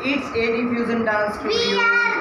It's a diffusion dance We studio. are